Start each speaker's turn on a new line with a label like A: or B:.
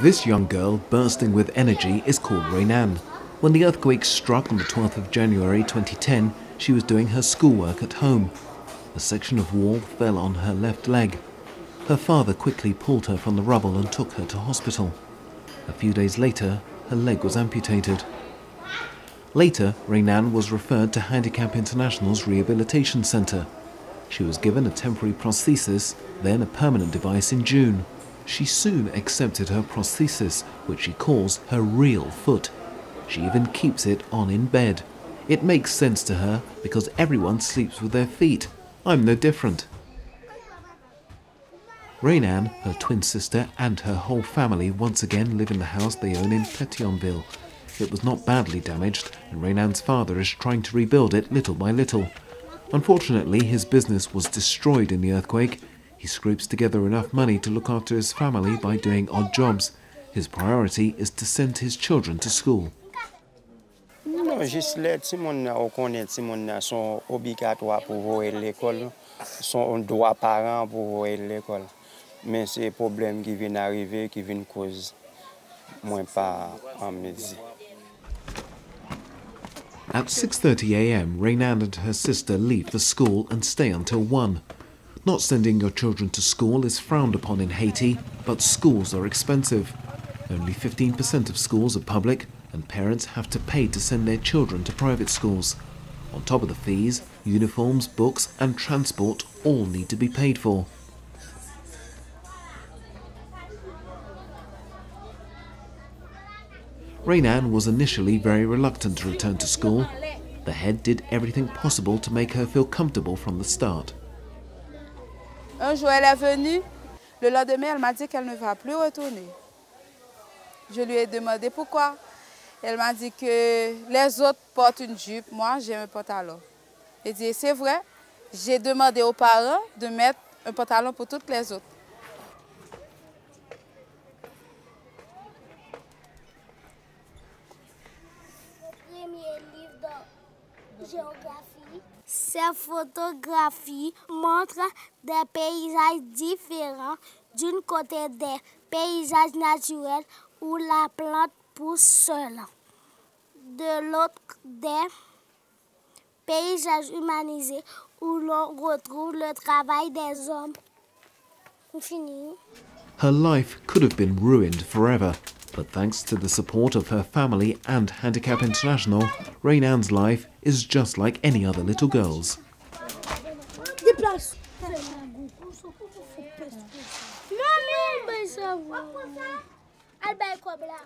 A: This young girl, bursting with energy, is called Reynane. When the earthquake struck on the 12th of January 2010, she was doing her schoolwork at home. A section of wall fell on her left leg. Her father quickly pulled her from the rubble and took her to hospital. A few days later, her leg was amputated. Later, Reynane was referred to Handicap International's Rehabilitation Centre. She was given a temporary prosthesis, then a permanent device in June. She soon accepted her prosthesis, which she calls her real foot. She even keeps it on in bed. It makes sense to her because everyone sleeps with their feet. I'm no different. Reynane, her twin sister, and her whole family once again live in the house they own in Petionville. It was not badly damaged, and Reynane's father is trying to rebuild it little by little. Unfortunately, his business was destroyed in the earthquake. He scrapes together enough money to look after his family by doing odd jobs. His priority is to send his children to school.
B: Non, jist lè ti moun nan okonnen ti moun nan son obligatwa pou voye l'ekol. Son doa paran pou voye l'ekol. Men se problem ki vin arrive, ki vin koz mwen pa an mezi.
A: At 6:30 a.m., Reynane and her sister leave for school and stay until 1. Not sending your children to school is frowned upon in Haiti, but schools are expensive. Only 15% of schools are public, and parents have to pay to send their children to private schools. On top of the fees, uniforms, books, and transport all need to be paid for. Reynane was initially very reluctant to return to school. The head did everything possible to make her feel comfortable from the start.
C: Un jour, elle est venue. Le lendemain, elle m'a dit qu'elle ne va plus retourner. Je lui ai demandé pourquoi. Elle m'a dit que les autres portent une jupe, moi j'ai un pantalon. J'ai dit, c'est vrai, j'ai demandé aux parents de mettre un pantalon pour toutes les autres.
D: Ces photographies montrent des paysages différents. D'une côté, des paysages naturels où la plante pousse seule. De l'autre, des paysages humanisés où l'on retrouve le travail des hommes. Fini.
A: Her life could have been ruined forever, but thanks to the support of her family and Handicap International, Reynane's life is just like any other little girl's.
D: Albert Cobra.